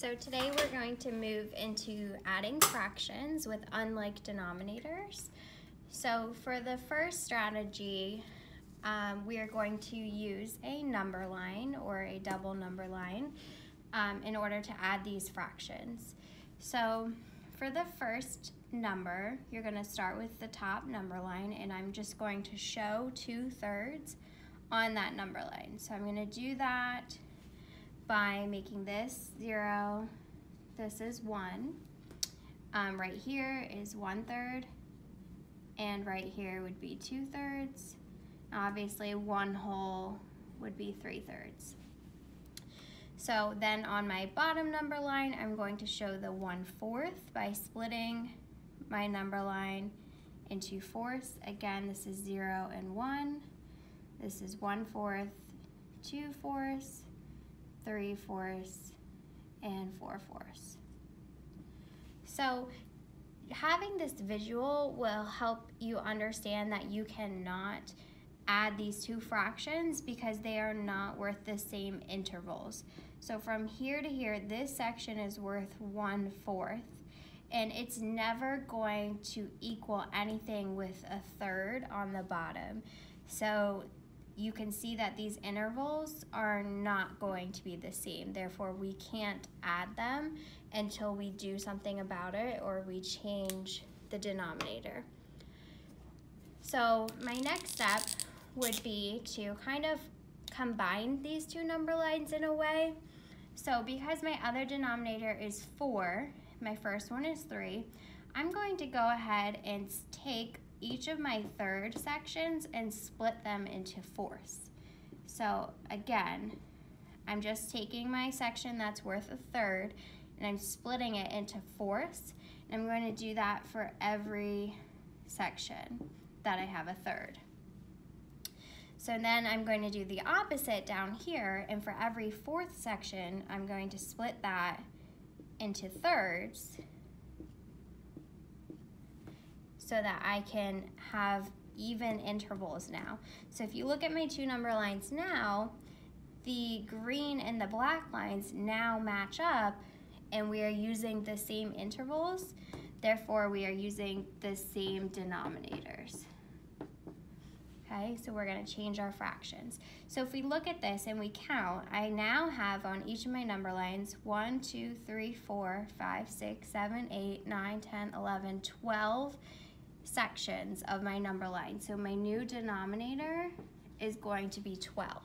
So today we're going to move into adding fractions with unlike denominators. So for the first strategy, um, we are going to use a number line or a double number line um, in order to add these fractions. So for the first number, you're going to start with the top number line and I'm just going to show two thirds on that number line. So I'm going to do that by making this zero, this is one. Um, right here is one third, and right here would be two thirds. Obviously one whole would be three thirds. So then on my bottom number line, I'm going to show the one fourth by splitting my number line into fourths. Again, this is zero and one. This is one fourth, two fourths, three fourths, and four fourths. So having this visual will help you understand that you cannot add these two fractions because they are not worth the same intervals. So from here to here, this section is worth one fourth and it's never going to equal anything with a third on the bottom. So you can see that these intervals are not going to be the same. Therefore, we can't add them until we do something about it or we change the denominator. So my next step would be to kind of combine these two number lines in a way. So because my other denominator is 4, my first one is 3, I'm going to go ahead and take each of my third sections and split them into fourths. So again, I'm just taking my section that's worth a third and I'm splitting it into fourths. And I'm going to do that for every section that I have a third. So then I'm going to do the opposite down here, and for every fourth section, I'm going to split that into thirds so that I can have even intervals now. So if you look at my two number lines now, the green and the black lines now match up and we are using the same intervals, therefore we are using the same denominators. Okay, so we're gonna change our fractions. So if we look at this and we count, I now have on each of my number lines 1, 2, 3, 4, 5, 6, 7, 8, 9, 10, 11, 12 sections of my number line. So my new denominator is going to be 12.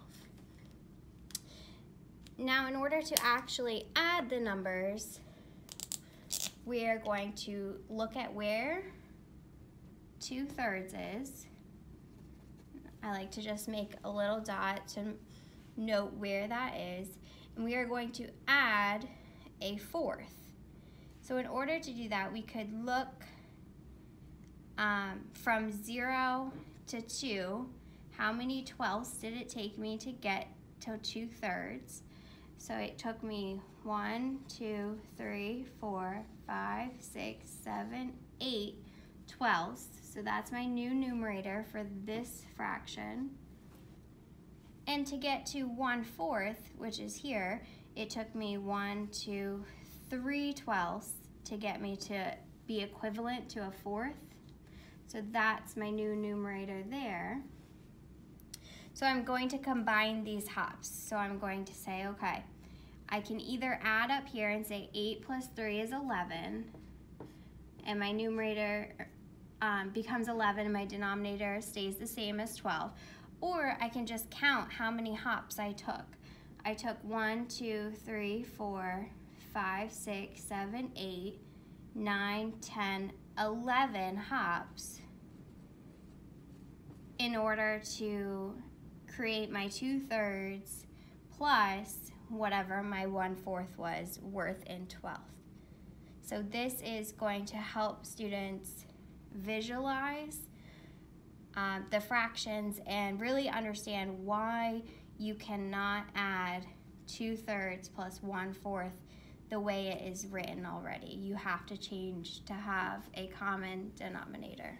Now in order to actually add the numbers, we are going to look at where 2 thirds is. I like to just make a little dot to note where that is. And we are going to add a fourth. So in order to do that, we could look um, from zero to two, how many twelfths did it take me to get to two thirds? So it took me one, two, three, four, five, six, seven, eight twelfths. So that's my new numerator for this fraction. And to get to one fourth, which is here, it took me one, two, three twelfths to get me to be equivalent to a fourth. So that's my new numerator there. So I'm going to combine these hops. So I'm going to say, okay, I can either add up here and say 8 plus 3 is 11, and my numerator um, becomes 11 and my denominator stays the same as 12, or I can just count how many hops I took. I took 1, 2, 3, 4, 5, 6, 7, 8, 9, 10, 11 hops in order to create my two thirds plus whatever my one fourth was worth in 12th. So this is going to help students visualize um, the fractions and really understand why you cannot add two thirds plus one fourth the way it is written already. You have to change to have a common denominator.